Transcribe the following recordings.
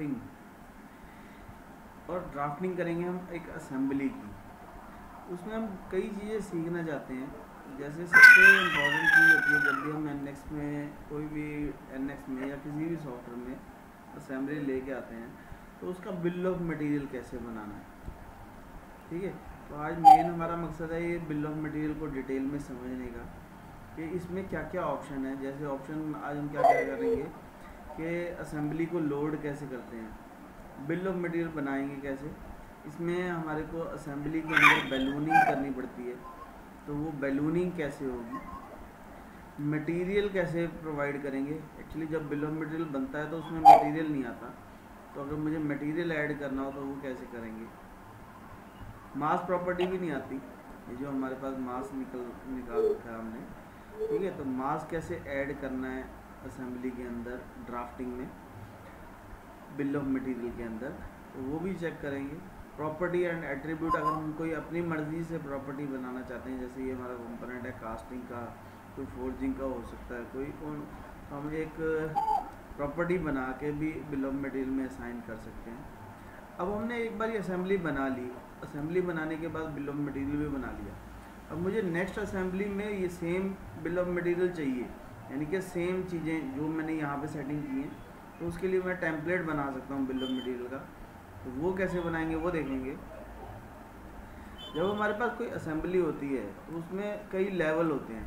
Drafting और drafting करेंगे हम एक असेंबली की। उसमें हम कई चीज़ें सीखना चाहते हैं। जैसे सबसे इम्पोर्टेंट चीज़ होती है जब भी हम एनएक्स में, कोई भी एनएक्स में या किसी भी सॉफ्टवेयर में असेंबली लेके आते हैं तो उसका बिल ऑफ़ मटेरियल कैसे बनाना है। ठीक है? तो आज मेन हमारा मकसद है ये बिल ऑफ़ मटेरियल को डिटेल में समझने का कि इसमें क्या क्या ऑप्शन है। जैसे ऑप्शन आज हम क्या क्या करेंगे? कि असेंबली को लोड कैसे करते हैं? बिल ऑफ़ मटेरियल बनाएँगे कैसे? इसमें हमारे को असेंबली के अंदर बैलूनिंग करनी पड़ती है। तो वो बैलूनिंग कैसे होगी? मटेरियल कैसे प्रोवाइड करेंगे? एक्चुअली जब बिल ऑफ़ मटेरियल बनता है तो उसमें मटेरियल नहीं आता। तो अगर मुझे मटेरियल ऐड करना हो तो वो कैसे करेंगे? मास प्रॉपर्टी भी नहीं आती। ये जो हमारे पास मास निकल, निकाल रखा है हमने। ठीक है तो मास कैसे ऐड करना है? असेंबली के अंदर, ड्राफ्टिंग में, बिल ऑफ़ मटेरियल के अंदर तो वो भी चेक करेंगे। प्रॉपर्टी एंड एट्रीब्यूट अगर हम कोई अपनी मर्ज़ी से प्रॉपर्टी बनाना चाहते हैं, जैसे ये हमारा कंपोनेंट है, कास्टिंग का, कोई फोर्जिंग का हो सकता है, कोई तो हम एक प्रॉपर्टी बना के भी बिल ऑफ़ मटेरियल में असाइन कर सकते हैं। अब हमने एक बार असेंबली बना ली। असेंबली बनाने के बाद बिल ऑफ़ मटेरियल भी बना लिया। अब मुझे नेक्स्ट असेंबली में ये सेम बिल ऑफ़ मटेरियल चाहिए। यानी कि सेम चीज़ें जो मैंने यहाँ पे सेटिंग की हैं तो उसके लिए मैं टेम्पलेट बना सकता हूँ बिल ऑफ़ मटेरियल का। तो वो कैसे बनाएँगे, वो देखेंगे जब हमारे पास कोई असेंबली होती है तो उसमें कई लेवल होते हैं।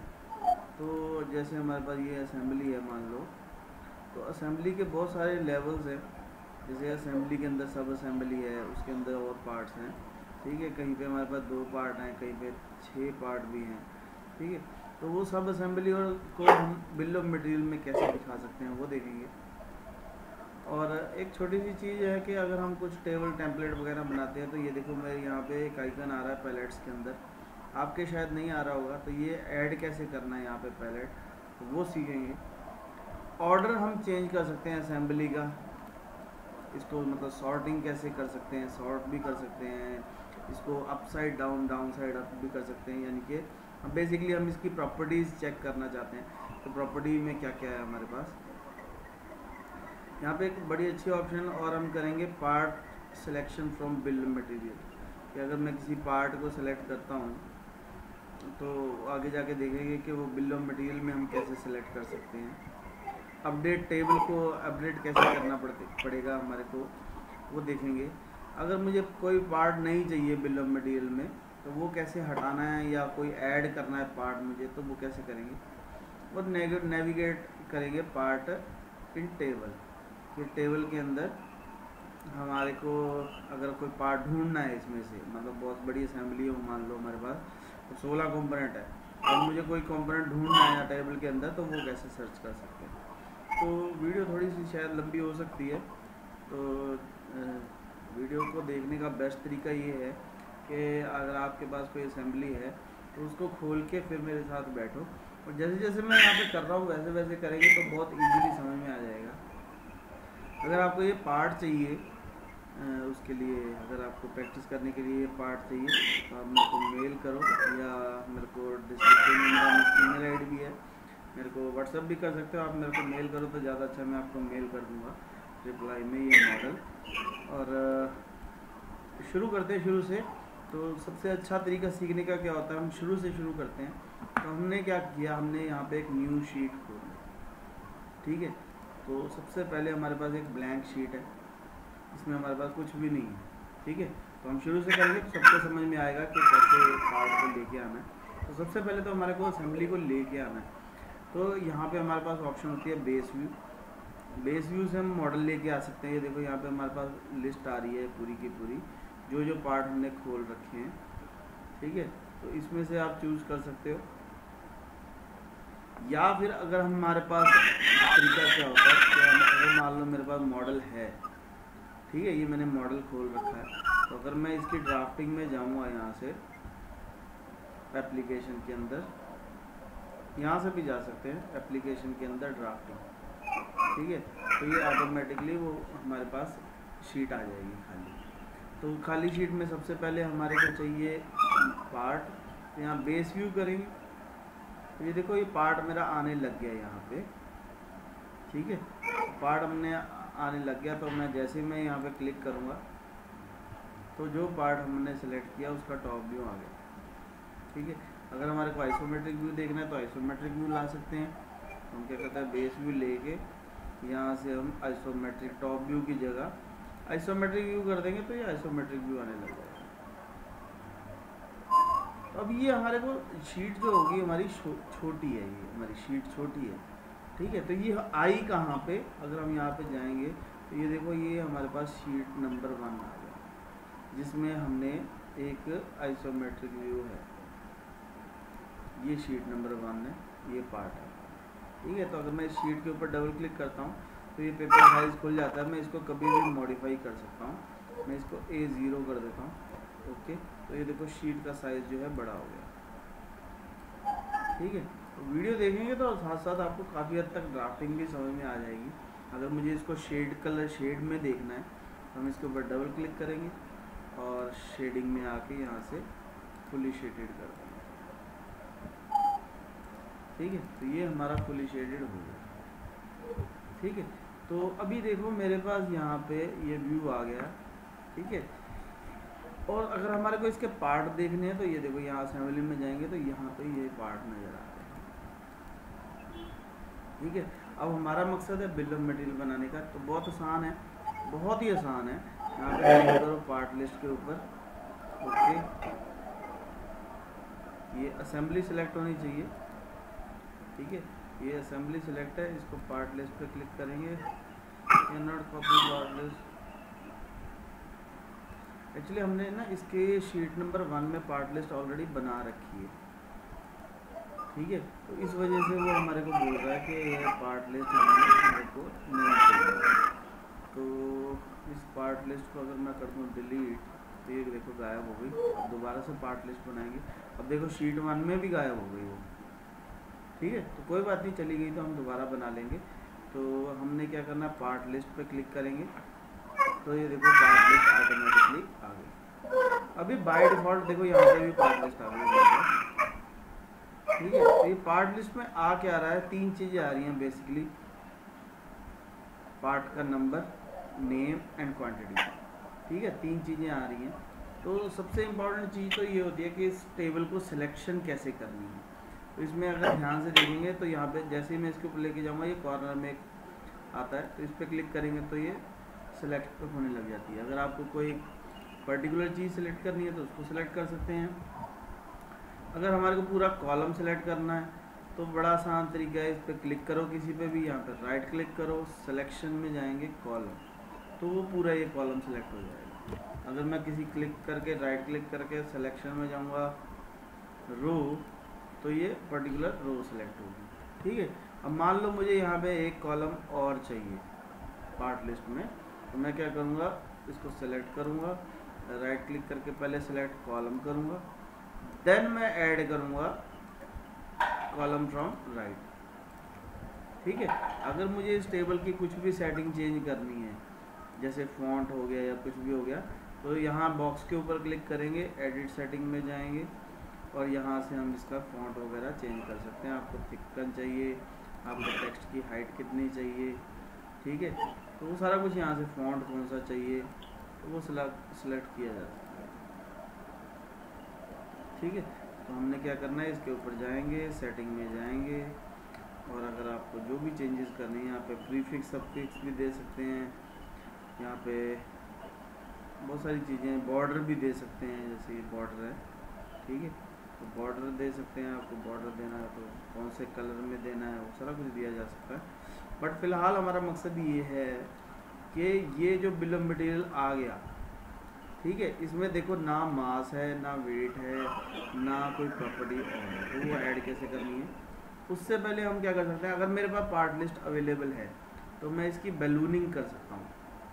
तो जैसे हमारे पास ये असेंबली है, मान लो तो असेंबली के बहुत सारे लेवल्स हैं। जैसे असेंबली के अंदर सब असेंबली है, उसके अंदर और पार्ट्स हैं। ठीक है, कहीं पे हमारे पास दो पार्ट हैं, कहीं पे छः पार्ट भी हैं। ठीक है तो वो सब असेंबली और को हम बिल ऑफ़ मटेरियल में कैसे दिखा सकते हैं, वो देखेंगे। और एक छोटी सी चीज़ है कि अगर हम कुछ टेबल टेम्पलेट वगैरह बनाते हैं तो ये देखो मेरे यहाँ पे एक आइकन आ रहा है पैलेट्स के अंदर। आपके शायद नहीं आ रहा होगा तो ये ऐड कैसे करना है यहाँ पे पैलेट तो वो सीखेंगे। ऑर्डर हम चेंज कर सकते हैं असेंबली का। इसको मतलब सॉर्टिंग कैसे कर सकते हैं सॉर्ट भी कर सकते हैं। इसको up side down down side up भी कर सकते हैं, यानी कि हम बेसिकली हम इसकी प्रॉपर्टीज़ चेक करना चाहते हैं। तो प्रॉपर्टी में क्या क्या है हमारे पास? यहाँ पे एक बड़ी अच्छी ऑप्शन और हम करेंगे part selection from bill material कि अगर मैं किसी पार्ट को सिलेक्ट करता हूँ तो आगे जाके देखेंगे कि वो बिल ऑफ़ मटेरियल में हम कैसे सिलेक्ट कर सकते हैं। अपडेट टेबल को अपडेट कैसे करना पड़ते, पड़ेगा हमारे को, वो देखेंगे। अगर मुझे कोई पार्ट नहीं चाहिए बिल ऑफ़ मटेरियल में तो वो कैसे हटाना है या कोई ऐड करना है पार्ट मुझे तो वो कैसे करेंगे? और नेविगेट करेंगे पार्ट इन टेबल फिर टेबल के अंदर हमारे को अगर कोई पार्ट ढूंढना है इसमें से मतलब बहुत बड़ी असेंबली हो, मान लो हमारे पास तो सोलह कंपोनेंट है। और मुझे कोई कंपोनेंट ढूंढना है टेबल के अंदर तो वो कैसे सर्च कर सकते हैं? तो वीडियो थोड़ी सी शायद लंबी हो सकती है। तो वीडियो को देखने का बेस्ट तरीका ये है कि अगर आपके पास कोई असेंबली है तो उसको खोल के फिर मेरे साथ बैठो। और जैसे जैसे मैं यहाँ पे कर रहा हूँ, वैसे वैसे करेंगे तो बहुत इजीली समझ में आ जाएगा। अगर आपको ये पार्ट चाहिए उसके लिए, अगर आपको प्रैक्टिस करने के लिए ये पार्ट चाहिए तो आप मेरे को मेल करो या मेरे को डिस्क्रिप्शन में मेरा ईमेल आई भी है। मेरे को व्हाट्सअप भी कर सकते हो, आप मेरे को मेल करो तो ज़्यादा अच्छा मैं आपको मेल कर दूँगा। रिप्लाई में ये मॉडल और शुरू करते हैं, शुरू से। तो सबसे अच्छा तरीका सीखने का क्या होता है? हम शुरू से शुरू करते हैं। तो हमने क्या किया? हमने यहाँ पे एक न्यू शीट खोली। ठीक है? तो सबसे पहले हमारे पास एक ब्लैंक शीट है। इसमें हमारे पास कुछ भी नहीं है। ठीक है? तो हम शुरू से करेंगे तो सबको समझ में आएगा कि कैसे पार्ट को लेके आना है। तो सबसे पहले तो हमारे को असेंबली को लेके आना है। तो यहाँ पे हमारे पास ऑप्शन होती है बेस व्यू बेस व्यू से हम मॉडल लेके आ सकते हैं। ये देखो, यहाँ पे हमारे पास लिस्ट आ रही है पूरी की पूरी। जो जो पार्ट हमने खोल रखे हैं, ठीक है? तो इसमें से आप चूज़ कर सकते हो। या फिर अगर हमारे पास तरीका क्या होता है, कि अगर मान लो मेरे पास मॉडल है, ठीक है? ये मैंने मॉडल खोल रखा है। तो अगर मैं इसकी ड्राफ्टिंग में जाऊँगा यहाँ से एप्लीकेशन के अंदर, यहाँ से भी जा सकते हैं एप्लीकेशन के अंदर ड्राफ्टिंग ठीक है? तो ये ऑटोमेटिकली वो हमारे पास शीट आ जाएगी खाली। तो खाली शीट में सबसे पहले हमारे को चाहिए पार्ट तो यहाँ बेस व्यू करेंगे तो ये देखो, ये पार्ट मेरा आने लग गया यहाँ पे। ठीक है? पार्ट हमने आने लग गया तो मैं जैसे ही मैं यहाँ पे क्लिक करूँगा तो जो पार्ट हमने सेलेक्ट किया, उसका टॉप व्यू आ गया। ठीक है? अगर हमारे को आइसोमेट्रिक व्यू देखना है तो आइसोमेट्रिक व्यू ला सकते हैं। तो हम क्या कहते हैं? बेस व्यू लेके यहाँ से हम आइसोमेट्रिक टॉप व्यू की जगह आइसोमेट्रिक व्यू कर देंगे तो ये आइसोमेट्रिक व्यू आने लग जाएगा। तो अब ये हमारे को शीट जो होगी, हमारी छोटी है ये, हमारी शीट छोटी है, ठीक है? तो ये आई कहाँ पे? अगर हम यहाँ पे जाएँगे तो ये देखो, ये हमारे पास शीट नंबर वन आ गया, जिसमें हमने एक आइसोमेट्रिक व्यू है। ये शीट नंबर वन है, ये पार्ट है। ठीक है? तो अगर मैं शीट के ऊपर डबल क्लिक करता हूँ तो ये पेपर साइज़ खुल जाता है। मैं इसको कभी भी मॉडिफाई कर सकता हूँ। मैं इसको ए ज़ीरो कर देता हूँ। ओके तो ये देखो शीट का साइज़ जो है बड़ा हो गया। ठीक है? तो वीडियो देखेंगे तो साथ साथ आपको काफ़ी हद तक ड्राफ्टिंग भी समझ में आ जाएगी। अगर मुझे इसको शेड कलर शेड में देखना है तो हम इसके ऊपर डबल क्लिक करेंगे और शेडिंग में आके यहाँ से फुली शेडेड कर देंगे। ठीक है? तो ये हमारा फुली शेडेड हो गया। ठीक है? तो अभी देखो मेरे पास यहाँ पे ये व्यू आ गया, ठीक है? और अगर हमारे को इसके पार्ट देखने हैं तो ये देखो यहाँ असेंबली में जाएँगे तो यहाँ पे ये पार्ट नज़र आ रहे हैं। ठीक है? अब हमारा मकसद है बिल ऑफ़ मटेरियल बनाने का तो बहुत आसान है, बहुत ही आसान है। यहाँ पे करो पार्ट लिस्ट के ऊपर ओके ये असेंबली सेलेक्ट होनी चाहिए, ठीक है? ये असेंबली सिलेक्ट है, इसको पार्ट लिस्ट पे क्लिक करेंगे। Not copy part list actually हमने ना इसके शीट नंबर वन में पार्ट लिस्ट ऑलरेडी बना रखी है। ठीक है? तो इस वजह से वो हमारे को बोल रहा है कि ये पार्ट लिस्ट हमारे को नहीं तो इस पार्ट लिस्ट को अगर मैं कर दूँ डिलीट तो ये देखो गायब हो गई। अब दोबारा से पार्ट लिस्ट बनाएँगे। अब देखो शीट वन में भी गायब हो गई वो। ठीक है? तो कोई बात नहीं, चली गई तो हम दोबारा बना लेंगे। तो हमने क्या करना पार्ट लिस्ट पे क्लिक करेंगे। तो ये देखो पार्ट लिस्ट ऑटोमेटिकली आ गई। अभी बाय डिफ़ॉल्ट देखो, यहाँ पे भी पार्ट लिस्ट आ गई। ठीक है तो ये पार्ट लिस्ट में आ क्या रहा है? तीन चीज़ें आ रही हैं बेसिकली पार्ट का नंबर नेम एंड क्वांटिटी ठीक है, तीन चीज़ें आ रही हैं। तो सबसे इम्पोर्टेंट चीज़ तो ये होती है कि इस टेबल को सिलेक्शन कैसे करनी है। तो इसमें अगर ध्यान से देखेंगे तो यहाँ पे जैसे ही मैं इसके ऊपर लेके जाऊँगा, ये कॉर्नर में एक आता है तो इस पर क्लिक करेंगे तो ये सिलेक्ट होने लग जाती है। अगर आपको कोई पर्टिकुलर चीज़ सेलेक्ट करनी है तो उसको सेलेक्ट कर सकते हैं। अगर हमारे को पूरा कॉलम सेलेक्ट करना है तो बड़ा आसान तरीका है, इस पर क्लिक करो किसी पे भी, यहाँ पर राइट क्लिक करो सिलेक्शन में जाएँगे कॉलम तो वो पूरा ये कॉलम सेलेक्ट हो जाएगा। अगर मैं किसी क्लिक करके राइट क्लिक करके सिलेक्शन में जाऊँगा रो तो ये पर्टिकुलर रो सेलेक्ट होगी। ठीक है? अब मान लो मुझे यहाँ पे एक कॉलम और चाहिए पार्ट लिस्ट में। तो मैं क्या करूँगा? इसको सेलेक्ट करूँगा। राइट क्लिक करके पहले सेलेक्ट कॉलम करूँगा। देन मैं ऐड करूँगा कॉलम फ्रॉम राइट ठीक है? अगर मुझे इस टेबल की कुछ भी सेटिंग चेंज करनी है, जैसे फॉन्ट हो गया या कुछ भी हो गया तो यहाँ बॉक्स के ऊपर क्लिक करेंगे एडिट सेटिंग में जाएँगे। और यहाँ से हम इसका फॉन्ट वगैरह चेंज कर सकते हैं। आपको थिकन चाहिए, आपको टेक्स्ट की हाइट कितनी चाहिए, ठीक है? तो वो सारा कुछ यहाँ से फॉन्ट कौन सा चाहिए तो वो सिलेक्ट किया जा सकता है। ठीक है? तो हमने क्या करना है, इसके ऊपर जाएँगे सेटिंग में जाएँगे, और अगर आपको जो भी चेंजेस करनी है, यहाँ पे प्रीफिक्स सबफिक्स भी दे सकते हैं। यहाँ पे बहुत सारी चीज़ें बॉर्डर भी दे सकते हैं, जैसे ये बॉर्डर है, ठीक है? तो बॉर्डर दे सकते हैं, आपको बॉर्डर देना है तो कौन से कलर में देना है, वो सारा कुछ दिया जा सकता है। बट फ़िलहाल हमारा मकसद ये है कि ये जो बिल ऑफ़ मटेरियल आ गया, ठीक है, इसमें देखो ना मास है, ना वेट है, ना कोई प्रॉपर्टी और है तो वो ऐड कैसे करनी है? उससे पहले हम क्या कर सकते हैं, अगर मेरे पास पार्ट लिस्ट अवेलेबल है तो मैं इसकी बैलूनिंग कर सकता हूँ।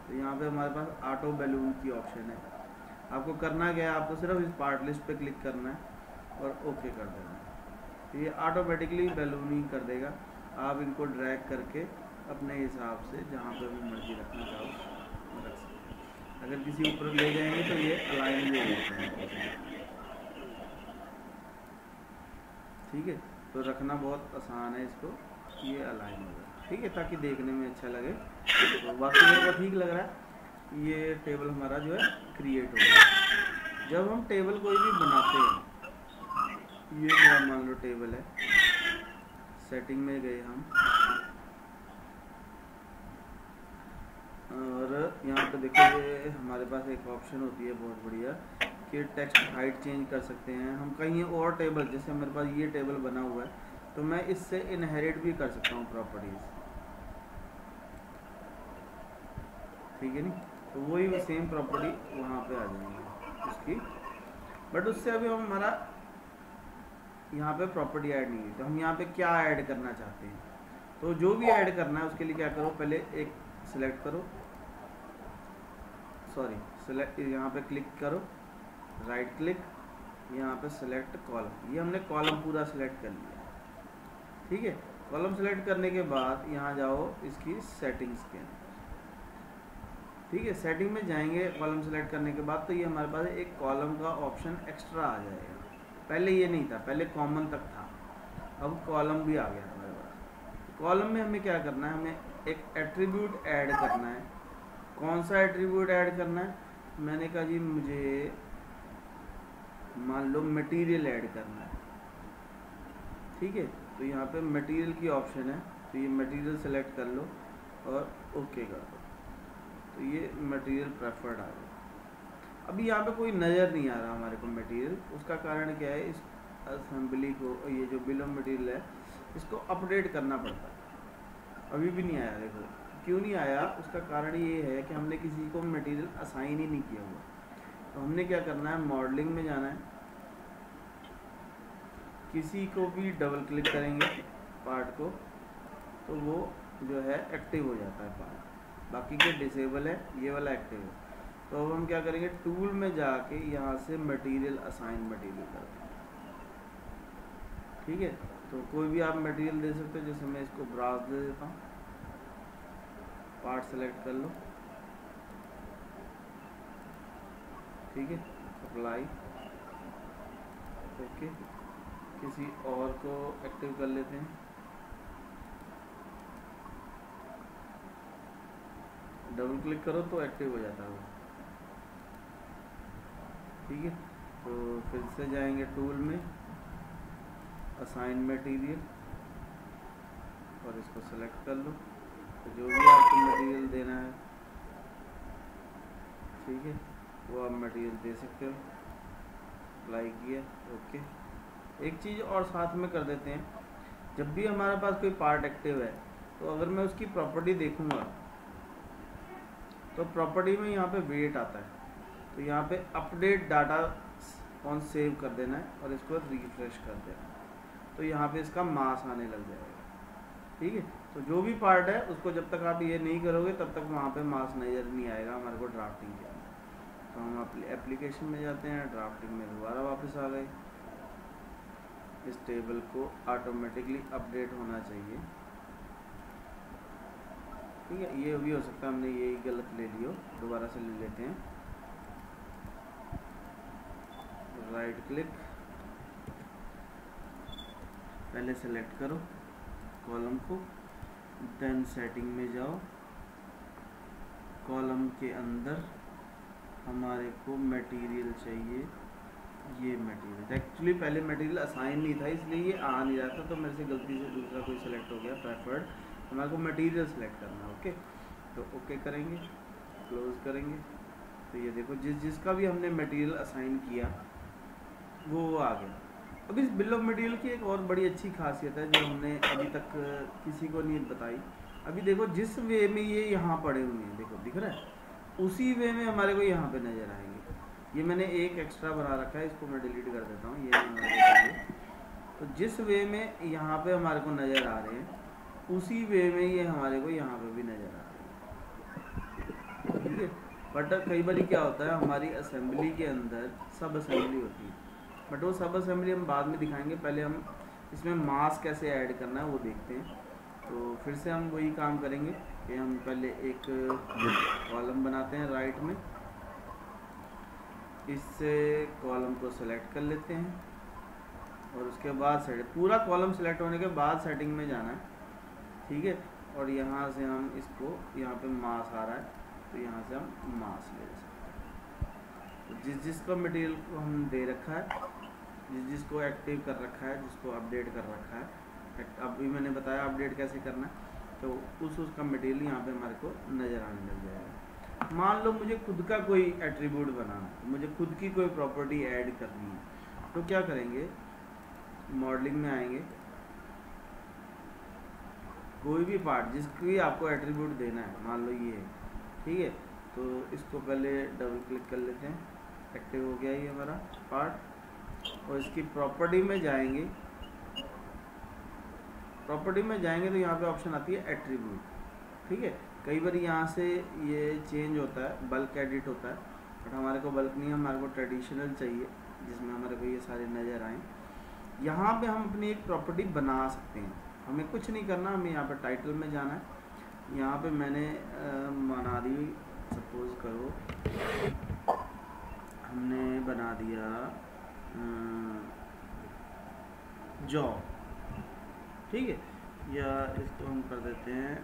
तो यहाँ पे हमारे पास ऑटो बैलून की ऑप्शन है। आपको करना क्या है, आपको सिर्फ़ इस पार्ट लिस्ट पे क्लिक करना है। और ओके कर देना। तो ये ऑटोमेटिकली बैलूनिंग कर देगा। आप इनको ड्रैग करके अपने हिसाब से जहाँ पर भी मर्ज़ी रखना चाहो, रख सकते अगर किसी ऊपर ले जाएँगे तो ये अलाइन भी हो जाते हैं। ठीक है? तो रखना बहुत आसान है इसको। ये अलाइन हो जाए ठीक है? ताकि देखने में अच्छा लगे। तो बाकी मेरे को ठीक लग रहा है। ये टेबल हमारा जो है क्रिएट हो गया। जब हम टेबल कोई भी बनाते हैं ये मेरा मान लो टेबल है। सेटिंग में गए हम। और यहाँ पे देखो ये हमारे पास एक ऑप्शन होती है बहुत बढ़िया कि टेक्स्ट हाइट चेंज कर सकते हैं। हम कहीं और टेबल जैसे मेरे पास ये टेबल बना हुआ है तो मैं इससे इनहेरिट भी कर सकता हूँ प्रॉपर्टीज़ ठीक है नहीं तो वही सेम प्रॉपर्टी वहाँ पे आ जाएँगी उसकी बट उससे अभी हम हमारा यहाँ पे प्रॉपर्टी ऐड नहीं है। तो हम यहाँ पे क्या ऐड करना चाहते हैं? तो जो भी ऐड करना है, उसके लिए क्या करो? पहले एक सिलेक्ट करो। सॉरी सिलेक्ट यहाँ पे क्लिक करो। राइट क्लिक यहाँ पे सिलेक्ट कॉलम ये हमने कॉलम पूरा सिलेक्ट कर लिया। ठीक है? कॉलम सेलेक्ट करने के बाद यहाँ जाओ इसकी सेटिंग्स के अंदर। ठीक है? सेटिंग में जाएँगे कॉलम सेलेक्ट करने के बाद तो ये हमारे पास एक कॉलम का ऑप्शन एक्स्ट्रा आ जाएगा। पहले ये नहीं था, पहले कॉमन तक था। अब कॉलम भी आ गया हमारे पास। कॉलम में हमें क्या करना है? हमें एक एट्रीब्यूट ऐड करना है। कौन सा एट्रीब्यूट ऐड करना है? मैंने कहा जी, मुझे मान लो मटेरियल ऐड करना है। ठीक है? तो यहाँ पे मटेरियल की ऑप्शन है। तो ये मटेरियल सेलेक्ट कर लो और ओके कर दो। तो ये मटेरियल प्रेफर्ड आ गया। अभी यहाँ पे कोई नज़र नहीं आ रहा हमारे को मटेरियल उसका कारण क्या है? इस असेंबली को, ये जो बिल ऑफ़ मटेरियल है, इसको अपडेट करना पड़ता है। अभी भी नहीं आया, देखो। क्यों नहीं आया? उसका कारण ये है कि हमने किसी को मटेरियल असाइन ही नहीं किया हुआ। तो हमने क्या करना है? मॉडलिंग में जाना है। किसी को भी डबल क्लिक करेंगे पार्ट को तो वो जो है एक्टिव हो जाता है पार्ट बाकी के डिसेबल है, ये वाला एक्टिव है। तो अब हम क्या करेंगे? टूल में जाके यहाँ से मटेरियल असाइन मटेरियल कर देंगे। ठीक है? तो कोई भी आप मटेरियल दे सकते हो, जैसे मैं इसको ब्राउज दे देता हूँ। पार्ट सेलेक्ट कर लो। ठीक है? Apply okay. किसी और को एक्टिव कर लेते हैं। डबल क्लिक करो तो एक्टिव हो जाता है वो। ठीक है? तो फिर से जाएँगे टूल में असाइन मटेरियल और इसको सेलेक्ट कर लो। तो जो भी आपको मटेरियल देना है, ठीक है? वो आप मटेरियल दे सकते हो। अप्लाई किया ओके एक चीज़ और साथ में कर देते हैं। जब भी हमारे पास कोई पार्ट एक्टिव है तो अगर मैं उसकी प्रॉपर्टी देखूँगा तो प्रॉपर्टी में यहाँ पे वेट आता है। तो यहाँ पे अपडेट डाटा ऑन सेव कर देना है और इसको रिफ्रेश कर देना है। तो यहाँ पे इसका मास आने लग जाएगा। ठीक है? तो जो भी पार्ट है, उसको जब तक आप ये नहीं करोगे, तब तक वहाँ पे मास नज़र नहीं आएगा हमारे को ड्राफ्टिंग के अंदर। तो हम एप्लीकेशन में जाते हैं ड्राफ्टिंग में दोबारा वापस आ गए। इस टेबल को ऑटोमेटिकली अपडेट होना चाहिए। ठीक है? ये भी हो सकता है हमने यही गलत ले लियो दोबारा से ले लेते हैं। राइट क्लिक पहले सेलेक्ट करो कॉलम को देन सेटिंग में जाओ। कॉलम के अंदर हमारे को मटेरियल चाहिए। ये मटेरियल एक्चुअली पहले मटेरियल असाइन नहीं था, इसलिए ये आ नहीं रहा था तो मेरे से गलती से दूसरा कोई सिलेक्ट हो गया प्रेफर्ड हमारे को मटेरियल सेलेक्ट करना है ओके तो ओके करेंगे क्लोज करेंगे। तो ये देखो, जिस जिसका भी हमने मटेरियल असाइन किया वो आ गया। अब इस बिल ऑफ़ मटेरियल की एक और बड़ी अच्छी खासियत है जो हमने अभी तक किसी को नहीं बताई। अभी देखो, जिस वे में ये यहाँ पड़े हुए हैं, देखो, दिख रहा है? उसी वे में हमारे को यहाँ पे नज़र आएँगे। ये मैंने एक एक्स्ट्रा बना रखा है, इसको मैं डिलीट कर देता हूँ, ये तो जिस वे में यहाँ पे हमारे को नज़र आ रहे हैं, उसी वे में ये हमारे को यहाँ पे भी नज़र आ रहे हैं। ठीक है? बट कई बार क्या होता है, हमारी असेंबली के अंदर सब असेंबली होती है। बट वो सब असेंबली हम बाद में दिखाएँगे। पहले हम इसमें मास कैसे ऐड करना है, वो देखते हैं। तो फिर से हम वही काम करेंगे कि हम पहले एक कॉलम बनाते हैं राइट में। इससे कॉलम को सिलेक्ट कर लेते हैं। और उसके बाद सेट पूरा कॉलम सेलेक्ट होने के बाद सेटिंग में जाना है। ठीक है? और यहाँ से हम इसको, यहाँ पे मास आ रहा है। तो यहाँ से हम मास ले सकते हैं। तो जिस जिसका मटेरियल को हम दे रखा है जिस, जिसको एक्टिव कर रखा है, जिसको अपडेट कर रखा है। अभी मैंने बताया अपडेट कैसे करना है। तो उस उसका मटेरियल यहाँ पे हमारे को नज़र आने लग जाएगा। मान लो मुझे खुद का कोई एट्रीब्यूट बनाना है, मुझे खुद की कोई प्रॉपर्टी ऐड करनी है तो क्या करेंगे? मॉडलिंग में आएँगे। कोई भी पार्ट जिसकी आपको एट्रीब्यूट देना है, मान लो ये, ठीक है? तो इसको पहले डबल क्लिक कर लेते हैं। एक्टिव हो गया ये हमारा पार्ट और इसकी प्रॉपर्टी में जाएँगे। प्रॉपर्टी में जाएँगे तो यहाँ पे ऑप्शन आती है एट्रीब्यूट ठीक है? कई बार यहाँ से ये चेंज होता है बल्क एडिट होता है बट हमारे को बल्क नहीं हमारे को ट्रेडिशनल चाहिए, जिसमें हमारे को ये सारे नज़र आए। यहाँ पे हम अपनी एक प्रॉपर्टी बना सकते हैं। हमें कुछ नहीं करना, हमें यहाँ पर टाइटल में जाना है। यहाँ पे मैंने बना दी सपोज़ करो, हमने बना दिया जॉब। ठीक है? या इसको हम कर देते हैं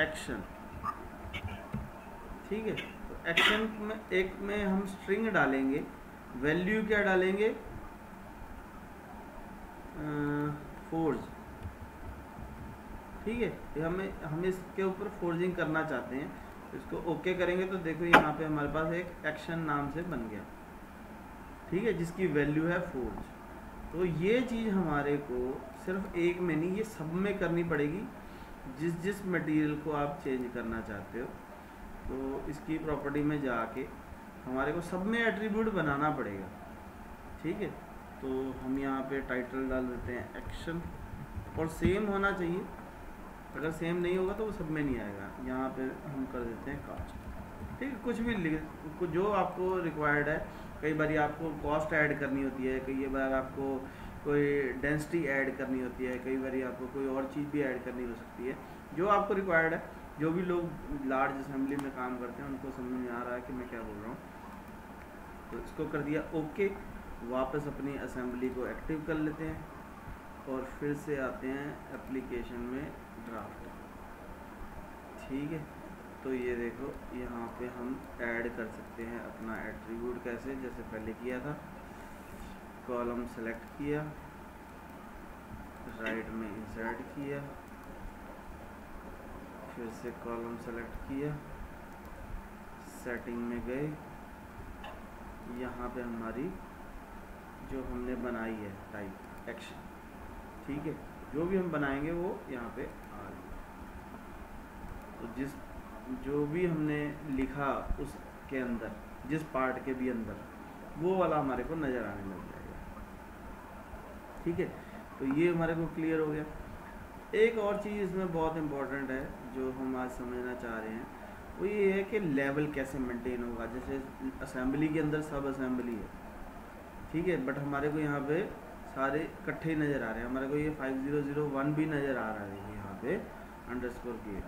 एक्शन। ठीक है? तो एक्शन में, एक में हम स्ट्रिंग डालेंगे। वैल्यू क्या डालेंगे? फोर्ज ठीक है? हमें, हम इसके ऊपर फोर्जिंग करना चाहते हैं। इसको ओके करेंगे तो देखो यहाँ पे हमारे पास एक एक्शन नाम से बन गया। ठीक है, जिसकी वैल्यू है फोर्ज तो ये चीज़ हमारे को सिर्फ़ एक में नहीं, ये सब में करनी पड़ेगी। जिस जिस मटेरियल को आप चेंज करना चाहते हो तो इसकी प्रॉपर्टी में जाके हमारे को सब में एट्रीब्यूट बनाना पड़ेगा। ठीक है तो हम यहाँ पे टाइटल डाल देते हैं एक्शन और सेम होना चाहिए। अगर सेम नहीं होगा तो वो सब में नहीं आएगा। यहाँ पे हम कर देते हैं कास्ट ठीक है, कुछ भी लिख, जो आपको रिक्वायर्ड है कई बार आपको कॉस्ट ऐड करनी होती है, कई बार आपको कोई डेंसिटी ऐड करनी होती है, कई बार आपको कोई और चीज़ भी ऐड करनी हो सकती है। जो आपको रिक्वायर्ड है, जो भी लोग लार्ज असेंबली में काम करते हैं, उनको समझ में आ रहा है कि मैं क्या बोल रहा हूँ। तो इसको कर दिया ओके वापस अपनी असेंबली को एक्टिव कर लेते हैं और फिर से आते हैं एप्लीकेशन में ड्राफ्ट ठीक है? तो ये देखो, यहाँ पे हम ऐड कर सकते हैं अपना एट्रीब्यूट कैसे, जैसे पहले किया था। कॉलम सेलेक्ट किया। राइट में इंसर्ट किया। फिर से कॉलम सेलेक्ट किया। सेटिंग में गए। यहाँ पे हमारी जो हमने बनाई है टाइप एक्शन ठीक है? जो भी हम बनाएँगे वो यहाँ पे आ रही है। तो जिस जो भी हमने लिखा उसके अंदर, जिस पार्ट के भी अंदर, वो वाला हमारे को नज़र आने लग जाएगा। ठीक है? तो ये हमारे को क्लियर हो गया। एक और चीज़ इसमें बहुत इम्पोर्टेंट है, जो हम आज समझना चाह रहे हैं, वो ये है कि लेवल कैसे मेंटेन होगा। जैसे असेंबली के अंदर सब असेंबली है। ठीक है? बट हमारे को यहाँ पे सारे इकट्ठे नज़र आ रहे हैं। हमारे को ये फाइव ज़ीरो ज़ीरो वन भी नज़र आ रहा है यहाँ पे अंडर स्कोर की।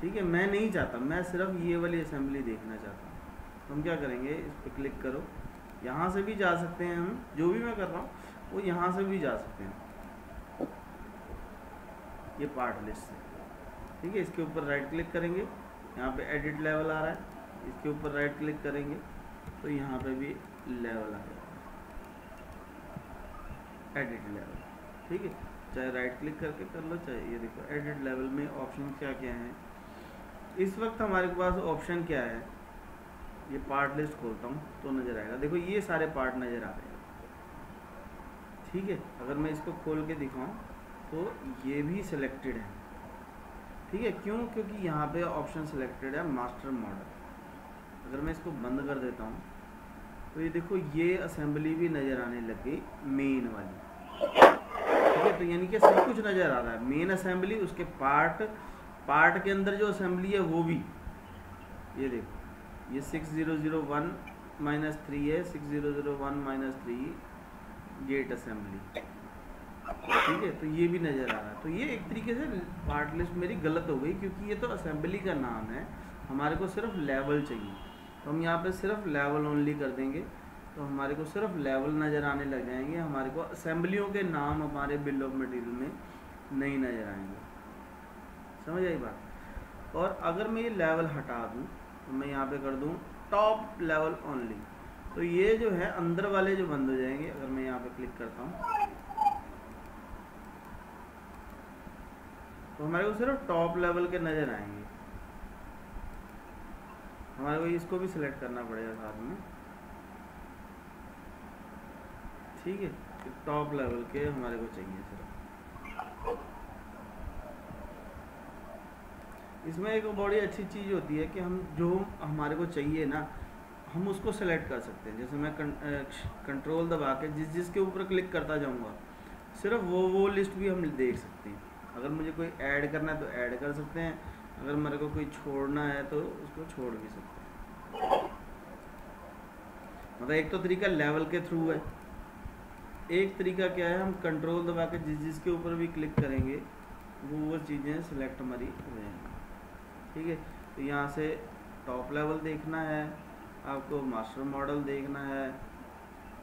ठीक है, मैं नहीं चाहता। मैं सिर्फ़ ये वाली असेंबली देखना चाहता हूँ। हम क्या करेंगे? इस पर क्लिक करो। यहाँ से भी जा सकते हैं हम। जो भी मैं कर रहा हूँ, वो यहाँ से भी जा सकते हैं। ये पार्ट लिस्ट से। ठीक है, इसके ऊपर राइट क्लिक करेंगे। यहाँ पे एडिट लेवल आ रहा है। इसके ऊपर राइट क्लिक करेंगे। तो यहाँ पे भी लेवल आ जाएगा एडिट लेवल ठीक है, चाहे राइट क्लिक करके कर लो, चाहे ये देखो एडिट लेवल में ऑप्शन क्या क्या हैं। इस वक्त हमारे पास ऑप्शन क्या है? ये पार्ट लिस्ट खोलता हूँ तो नज़र आएगा। देखो, ये सारे पार्ट नज़र आ रहे हैं। ठीक है? अगर मैं इसको खोल के दिखाऊँ तो ये भी सिलेक्टेड है। ठीक है? क्यों? क्योंकि यहाँ पे ऑप्शन सिलेक्टेड है मास्टर मॉडल अगर मैं इसको बंद कर देता हूँ तो ये देखो, ये असेंबली भी नज़र आने लग गई मेन वाली। ठीक है? तो यानी कि सब कुछ नज़र आ रहा है। मेन असेंबली उसके पार्ट पार्ट के अंदर जो असेंबली है, वो भी। ये देखो, ये six zero zero one minus three है six zero zero one minus three gate assembly ठीक है तो ये भी नज़र आ रहा है। तो ये एक तरीके से पार्ट लिस्ट मेरी गलत हो गई, क्योंकि ये तो असेंबली का नाम है। हमारे को सिर्फ़ लेवल चाहिए। तो हम यहाँ पे सिर्फ़ लेवल ओनली कर देंगे। तो हमारे को सिर्फ़ लेवल नज़र आने लग जाएँगे। हमारे को असेंबलियों के नाम हमारे बिल ऑफ़ मटेरियल में नहीं नज़र आएँगे। समझ आई बात? और अगर मैं ये लेवल हटा दूँ तो मैं यहाँ पे कर दूँ टॉप लेवल ओनली तो ये जो है, अंदर वाले जो बंद हो जाएँगे, अगर मैं यहाँ पे क्लिक करता हूँ तो हमारे को सिर्फ़ टॉप लेवल के नज़र आएँगे। हमारे को इसको भी सिलेक्ट करना पड़ेगा साथ में। ठीक है? टॉप लेवल के हमारे को चाहिए सिर्फ़। इसमें एक बड़ी अच्छी चीज़ होती है कि हम जो हमारे को चाहिए ना, हम उसको सेलेक्ट कर सकते हैं। जैसे मैं कंट्रोल दबा के जिस, जिसके ऊपर क्लिक करता जाऊँगा, सिर्फ़ वो वो लिस्ट भी हम देख सकते हैं। अगर मुझे कोई ऐड करना है तो ऐड कर सकते हैं। अगर मेरे को कोई छोड़ना है तो उसको छोड़ भी सकते हैं। मतलब एक तो तरीका लेवल के थ्रू है। एक तरीका क्या है, हम कंट्रोल दबा के जिस, जिसके ऊपर भी क्लिक करेंगे, वो वो चीज़ें सिलेक्ट हमारी हो जाएँगी। ठीक है? तो यहाँ से टॉप लेवल देखना है, आपको मास्टर मॉडल देखना है।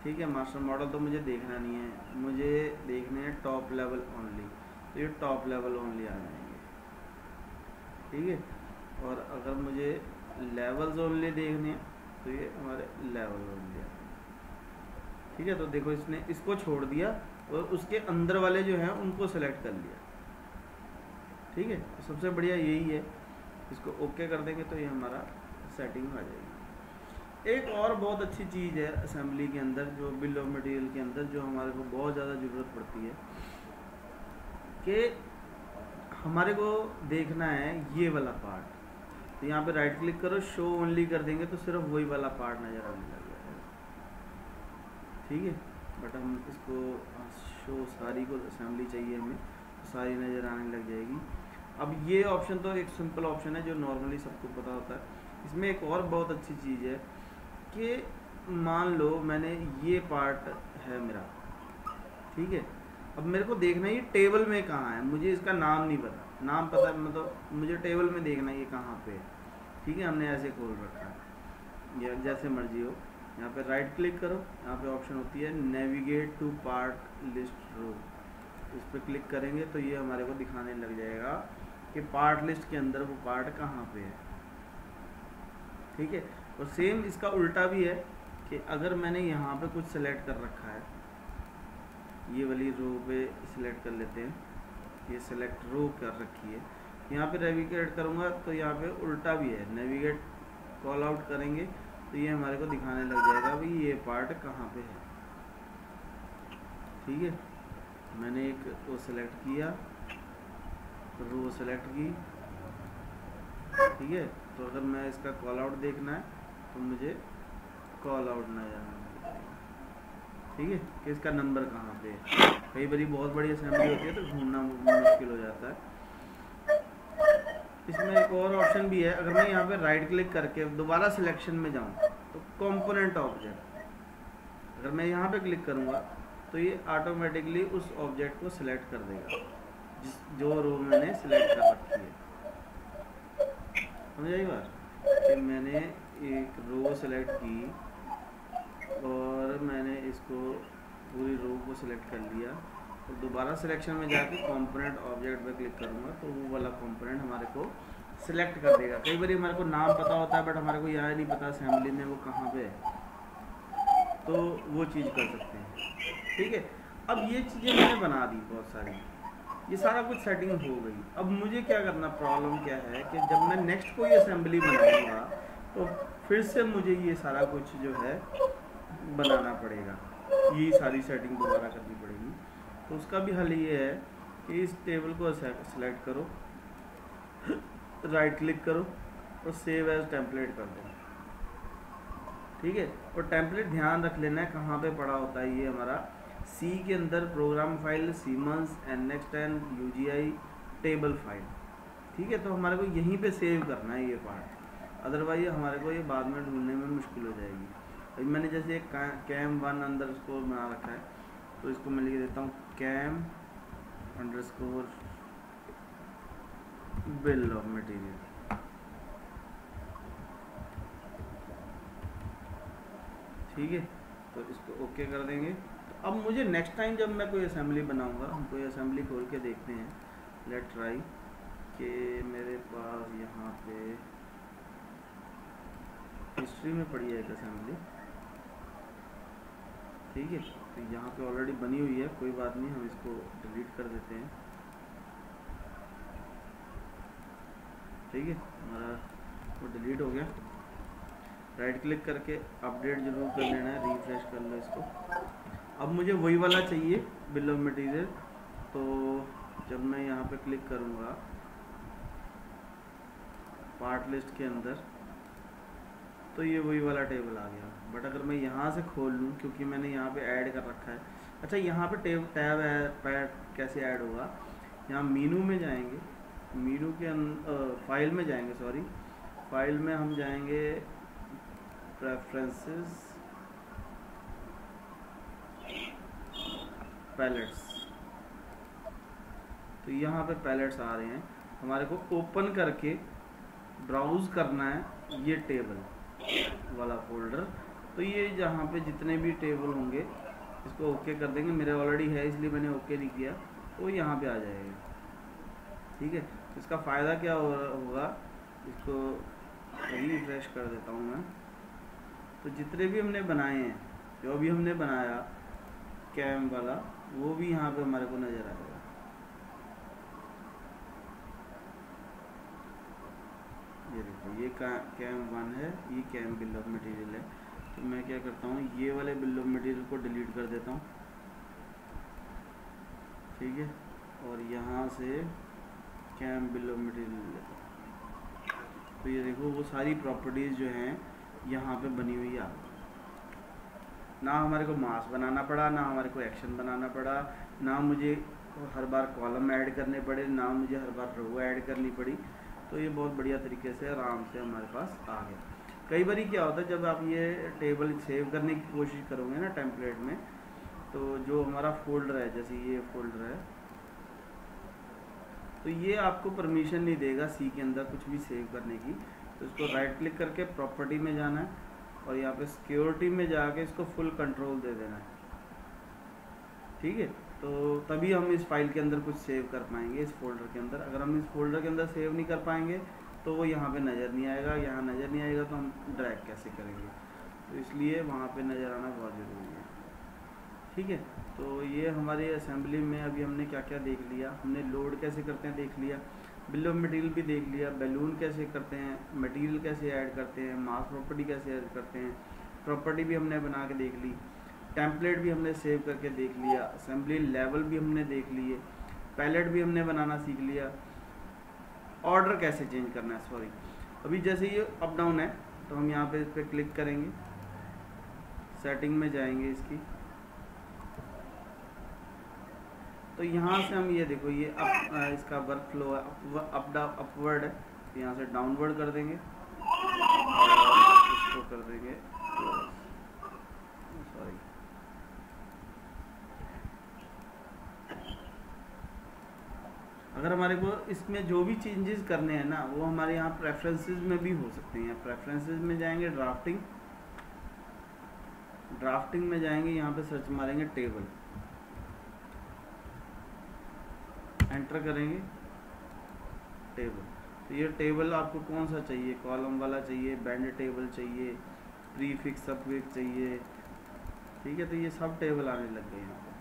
ठीक है? मास्टर मॉडल तो मुझे देखना नहीं है, मुझे देखने हैं टॉप लेवल ओनली तो ये टॉप लेवल ओनली आ जाएँगे। ठीक है? और अगर मुझे लेवल्स ओनली देखने हैं तो ये हमारे लेवल ओनली आ ठीक है? तो देखो इसने, इसको छोड़ दिया और उसके अंदर वाले जो हैं, उनको सेलेक्ट कर लिया। ठीक है? तो सबसे बढ़िया यही है। इसको ओके कर देंगे तो ये हमारा सेटिंग आ जाएगी। एक और बहुत अच्छी चीज़ है असेंबली के अंदर, जो बिल ऑफ़ मटेरियल के अंदर, जो हमारे को बहुत ज़्यादा ज़रूरत पड़ती है कि हमारे को देखना है ये वाला पार्ट तो यहाँ पे राइट क्लिक करो शो ओनली कर देंगे तो सिर्फ़ वही वाला पार्ट नज़र आने लग जाएगा। ठीक है? बट हम इसको शो सारी को असेंबली चाहिए हमें तो सारी नज़र आने लग जाएगी। अब ये ऑप्शन तो एक सिंपल ऑप्शन है जो नॉर्मली सबको पता होता है। इसमें एक और बहुत अच्छी चीज़ है कि मान लो मैंने ये पार्ट है मेरा, ठीक है? अब मेरे को देखना ये टेबल में कहाँ है, मुझे इसका नाम नहीं पता। नाम पता मतलब मुझे टेबल में देखना है ये कहाँ पे है, ठीक है? हमने ऐसे खोल रखा है। या जैसे मर्ज़ी हो। यहाँ पे राइट क्लिक करो, यहाँ पे ऑप्शन होती है navigate to part list row इस पर क्लिक करेंगे तो ये हमारे को दिखाने लग जाएगा। कि पार्ट लिस्ट के अंदर वो पार्ट कहाँ पे है। ठीक है? और सेम इसका उल्टा भी है कि अगर मैंने यहाँ पे कुछ सेलेक्ट कर रखा है, ये वाली रो पे सिलेक्ट कर लेते हैं। ये सेलेक्ट रो कर रखी है। यहाँ पे नेविगेट करूँगा तो यहाँ पे उल्टा भी है। नेविगेट कॉल आउट करेंगे तो ये हमारे को दिखाने लग जाएगा भाई ये पार्ट कहाँ पे है। ठीक है? मैंने एक वो सेलेक्ट किया। रो सेलेक्ट की। ठीक है? तो अगर मैं इसका कॉल आउट देखना है तो मुझे कॉल आउट ना आना ठीक है? कि इसका नंबर कहाँ पे है? कई बार बहुत बड़ी असेंबली होती है तो ढूंढना मुश्किल हो जाता है। इसमें एक और ऑप्शन भी है। अगर मैं यहाँ पे राइट क्लिक करके दोबारा सिलेक्शन में जाऊँ तो कंपोनेंट ऑब्जेक्ट अगर मैं यहाँ पे क्लिक करूँगा तो ये ऑटोमेटिकली उस ऑब्जेक्ट को सिलेक्ट कर देगा। जो रो मैंने सिलेक्ट कर रखी है। समझ आई बात? कि मैंने एक रो सेलेक्ट की और मैंने इसको पूरी रो को सिलेक्ट कर लिया। और दोबारा सिलेक्शन में जाके कंपोनेंट ऑब्जेक्ट पे क्लिक करूँगा तो वो वाला कंपोनेंट हमारे को सिलेक्ट कर देगा। कई बार हमारे को नाम पता होता है बट हमारे को यह नहीं पता असेंबली में वो कहाँ पे है। तो वो चीज़ कर सकते हैं। ठीक है? अब ये चीज़ें मैंने बना दी बहुत सारी। ये सारा कुछ सेटिंग हो गई। अब मुझे क्या करना? प्रॉब्लम क्या है कि जब मैं नेक्स्ट कोई असेंबली बनाऊँगा तो फिर से मुझे ये सारा कुछ जो है बनाना पड़ेगा। ये सारी सेटिंग दोबारा करनी पड़ेगी। तो उसका भी हल ये है कि इस टेबल को सेलेक्ट करो राइट क्लिक करो और सेव एज टेम्पलेट कर दो। ठीक है? और टेम्पलेट ध्यान रख लेना है कहाँ पे पड़ा होता है ये हमारा सी के अंदर program file Siemens N next ten U table file ठीक है तो हमारे को यहीं पे सेव करना है ये पार्ट अदरवाइज़ हमारे को ये बाद में ढूँढने में मुश्किल हो जाएगी। अभी मैंने जैसे एक कैम वन अंडर स्कोर बना रखा है तो इसको मैं लिख देता हूँ cam underscore bill of material ठीक है तो इसको ओके कर देंगे। अब मुझे नेक्स्ट टाइम जब मैं कोई असेंबली बनाऊँगा, हम कोई असेंबली खोल के देखते हैं। लेट ट्राई कि मेरे पास यहाँ पे हिस्ट्री में पड़ी है एक असेंबली ठीक है? तो यहाँ पे ऑलरेडी बनी हुई है, कोई बात नहीं, हम इसको डिलीट कर देते हैं। ठीक है? हमारा वो डिलीट हो गया। राइट क्लिक करके अपडेट ज़रूर कर लेना है रिफ्रेश कर लो इसको। अब मुझे वही वाला चाहिए बिल ऑफ़ मटेरियल तो जब मैं यहाँ पे क्लिक करूँगा पार्ट लिस्ट के अंदर तो ये वही वाला टेबल आ गया. बट अगर मैं यहाँ से खोल लूँ, क्योंकि मैंने यहाँ पे ऐड कर रखा है. अच्छा यहाँ पे टेब टैब है पैड कैसे ऐड होगा? यहाँ मीनू में जाएँगे. मीनू के अंदर फ़ाइल में जाएँगे सॉरी फ़ाइल में हम जाएँगे प्रेफरेंसेस पैलेट्स तो यहाँ पे पैलेट्स आ रहे हैं। हमारे को ओपन करके ब्राउज करना है ये टेबल वाला फोल्डर तो ये जहाँ पे जितने भी टेबल होंगे, इसको ओके कर देंगे। मेरे ऑलरेडी है, इसलिए मैंने ओके नहीं किया। तो यहाँ पे आ जाएगा। ठीक है? इसका फ़ायदा क्या होगा? इसको रिफ्रेश कर देता हूँ मैं। तो जितने भी हमने बनाए हैं, जो भी हमने बनाया कैम वाला वो भी यहाँ पे हमारे को नज़र आएगा। ये देखो, ये कैम वन है, ये कैम बिल ऑफ़ मटेरियल है। तो मैं क्या करता हूँ, ये वाले बिल ऑफ़ मटेरियल को डिलीट कर देता हूँ। ठीक है? और यहाँ से कैम बिल ऑफ़ मटेरियल लेता हूँ। तो ये देखो, वो सारी प्रॉपर्टीज़ जो हैं, यहाँ पे बनी हुई है ना हमारे को मास बनाना पड़ा, ना हमारे को एक्शन बनाना पड़ा, ना मुझे हर बार कॉलम ऐड करने पड़े, ना मुझे हर बार रो ऐड करनी पड़ी। तो ये बहुत बढ़िया तरीके से आराम से हमारे पास आ गया। कई बार क्या होता है, जब आप ये टेबल सेव करने की कोशिश करोगे ना टेम्पलेट में तो जो हमारा फोल्डर है, जैसे ये फोल्डर है तो ये आपको परमिशन नहीं देगा सी के अंदर कुछ भी सेव करने की। तो इसको राइट क्लिक करके प्रॉपर्टी में जाना है। और यहाँ पे सिक्योरिटी में जाके इसको फुल कंट्रोल दे देना है। ठीक है? तो तभी हम इस फ़ाइल के अंदर कुछ सेव कर पाएँगे, इस फोल्डर के अंदर। अगर हम इस फोल्डर के अंदर सेव नहीं कर पाएँगे तो वो यहाँ पे नज़र नहीं आएगा, यहाँ नज़र नहीं आएगा तो हम ड्रैग कैसे करेंगे? तो इसलिए वहाँ पे नज़र आना बहुत ज़रूरी है। ठीक है? तो ये हमारी असेंबली में अभी हमने क्या क्या देख लिया, हमने लोड कैसे करते हैं देख लिया। बिल ऑफ़ मटेरियल भी देख लिया, बैलून कैसे करते हैं, मटेरियल कैसे ऐड करते हैं, मास प्रॉपर्टी कैसे ऐड करते हैं, प्रॉपर्टी भी हमने बना के देख ली, टेम्पलेट भी हमने सेव करके देख लिया, असेंबली लेवल भी हमने देख लिए, पैलेट भी हमने बनाना सीख लिया। ऑर्डर कैसे चेंज करना है, सॉरी। अभी जैसे ये अप डाउन है तो हम यहाँ पे इस पर क्लिक करेंगे। सेटिंग में जाएँगे इसकी। तो यहाँ से हम ये देखो, ये अप इसका वर्क फ्लो है अप अप डाउन अपवर्ड है। तो यहाँ से डाउनवर्ड कर देंगे। इसको कर देंगे। सॉरी अगर हमारे को इसमें जो भी चेंजेस करने हैं ना, वो हमारे यहाँ प्रेफरेंसेस में भी हो सकते हैं। प्रेफरेंसेस में जाएँगे ड्राफ्टिंग ड्राफ्टिंग में जाएँगे, यहाँ पे सर्च मारेंगे टेबल एंटर करेंगे। टेबल तो ये टेबल आपको कौन सा चाहिए? कॉलम वाला चाहिए बैंड टेबल चाहिए प्री फिक्स सब चाहिए। ठीक है तो ये सब टेबल आने लग गए यहाँ पे।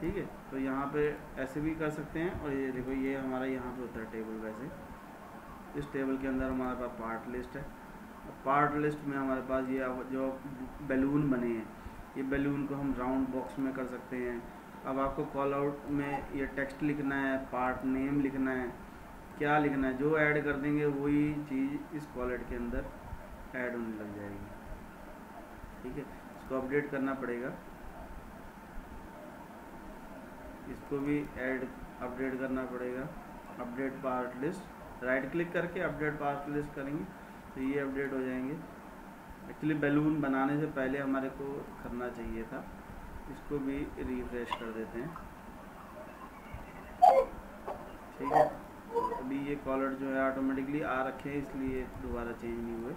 ठीक है तो यहाँ पे ऐसे भी कर सकते हैं। और ये देखो, ये हमारा यहाँ पे होता है टेबल वैसे। इस टेबल के अंदर हमारे पास पार्ट लिस्ट है। पार्ट लिस्ट में हमारे पास ये जो बैलून बने हैं, ये बैलून को हम राउंड बॉक्स में कर सकते हैं। अब आपको कॉल आउट में ये टेक्स्ट लिखना है पार्ट नेम लिखना है, क्या लिखना है, जो ऐड कर देंगे वही चीज़ इस कॉलेट के अंदर ऐड होने लग जाएगी। ठीक है? इसको अपडेट करना पड़ेगा। इसको भी ऐड अपडेट करना पड़ेगा। Update part list right click करके अपडेट पार्ट लिस्ट करेंगे तो ये अपडेट हो जाएँगे। एक्चुअली बैलून बनाने से पहले हमारे को करना चाहिए था। इसको भी रिफ्रेश कर देते हैं। ठीक है? अभी ये कॉलर जो है ऑटोमेटिकली आ रखे हैं, इसलिए दोबारा चेंज नहीं हुए।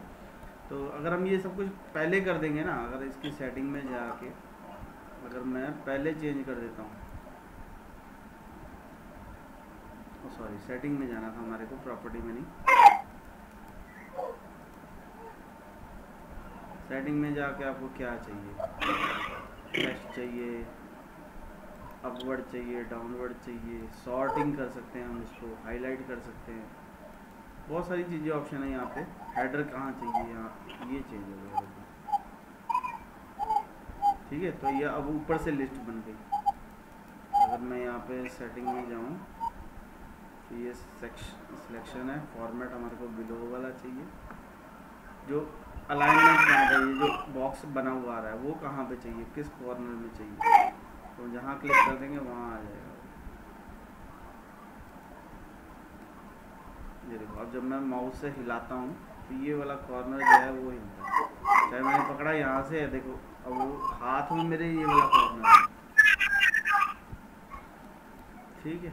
तो अगर हम ये सब कुछ पहले कर देंगे ना, अगर इसकी सेटिंग में जाके, अगर मैं पहले चेंज कर देता हूँ। सॉरी सेटिंग में जाना था हमारे को प्रॉपर्टी में नहीं। सेटिंग में जाके आपको क्या चाहिए? टेस्ट चाहिए अपवर्ड चाहिए डाउनवर्ड चाहिए सॉर्टिंग कर सकते हैं हम इसको हाईलाइट कर सकते हैं। बहुत सारी चीज़ें ऑप्शन है यहाँ पे। हेडर कहाँ चाहिए यहाँ? ये चेंज हो गया। ठीक है तो ये अब ऊपर से लिस्ट बन गई। अगर मैं यहाँ पे सेटिंग में जाऊँ तो ये सिलेक्शन है। फॉर्मेट हमारे को बिलो वाला चाहिए। जो अलाइनमेंट पे ये जो बॉक्स बना हुआ आ रहा है, वो कहाँ पे चाहिए? किस कॉर्नर में चाहिए? तो जहाँ क्लिक कर देंगे, वहाँ आ जाएगा। ये देखो, अब जब मैं माउस से हिलाता हूँ तो ये वाला कॉर्नर जो है, वो हिलता है। चाहे मैंने पकड़ा यहाँ से है देखो, अब वो हाथ में मेरे ये वाला कॉर्नर है। ठीक है?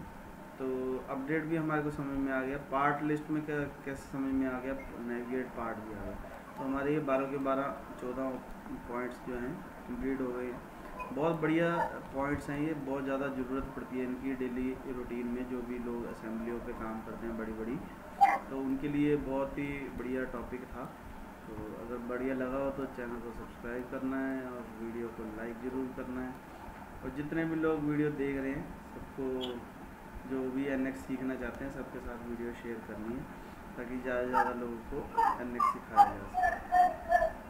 तो अपडेट भी हमारे को समझ में आ गया। पार्ट लिस्ट में कैसे समझ में आ गया? नेविगेट पार्ट भी आ गया। तो हमारे ये बारह के बारह चौदह पॉइंट्स जो हैं कंप्लीट हो गए। बहुत बढ़िया पॉइंट्स हैं ये, बहुत ज़्यादा ज़रूरत पड़ती है इनकी डेली रूटीन में, जो भी लोग असेंबलियों पे काम करते हैं बड़ी बड़ी तो उनके लिए बहुत ही बढ़िया टॉपिक था। तो अगर बढ़िया लगा हो तो चैनल को सब्सक्राइब करना है और वीडियो को लाइक ज़रूर करना है। और जितने भी लोग वीडियो देख रहे हैं, सबको जो भी एन सीखना चाहते हैं, सबके साथ वीडियो शेयर करनी है। ताकि ज़्यादा से ज़्यादा लोगों को अन्य सिखाया जा सके।